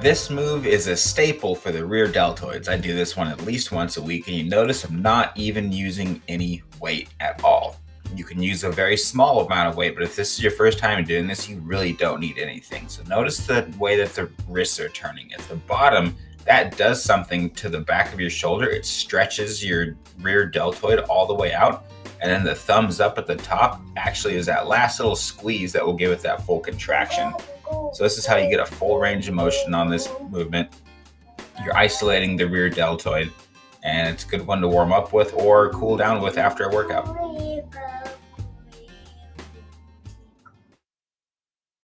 This move is a staple for the rear deltoids. I do this one at least once a week, and you notice I'm not even using any weight at all. You can use a very small amount of weight, but if this is your first time doing this, you really don't need anything. So notice the way that the wrists are turning. At the bottom, that does something to the back of your shoulder. It stretches your rear deltoid all the way out. And then the thumbs up at the top actually is that last little squeeze that will give it that full contraction. So this is how you get a full range of motion on this movement. You're isolating the rear deltoid and it's a good one to warm up with or cool down with after a workout.